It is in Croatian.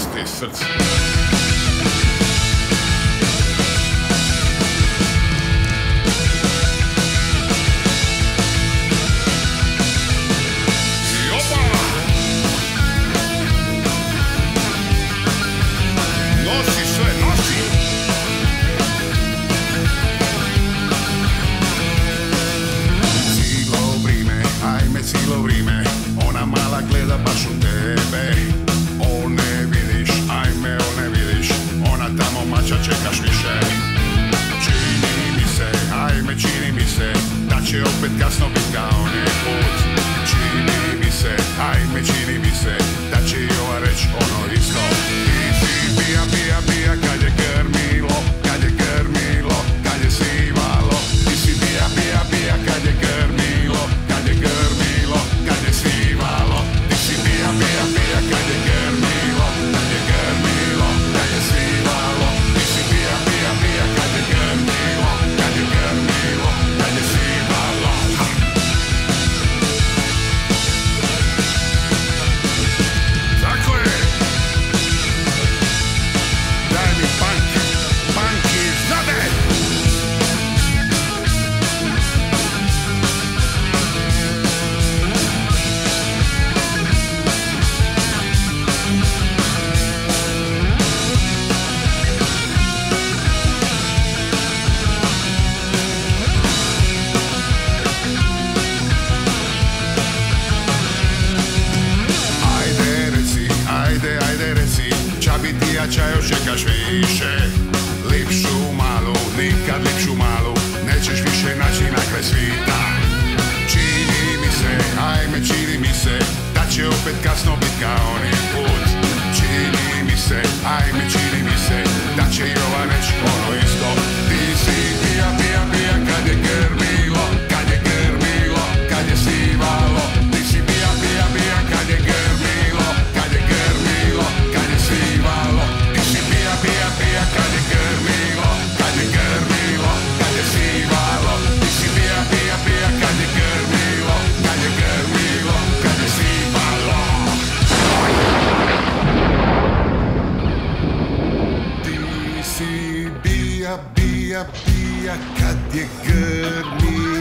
raste srce. Nosi sve, nosi! time machine mi sei značaju čekaš više. Lipšu malu, nikad lipšu malu Nećeš više naći na kraj svita. Čini mi se, ajme čini mi se Da će opet kasno bit kao oni put. Čini mi se, ajme čini mi se Da će i Pia, Pia, cadê Gami?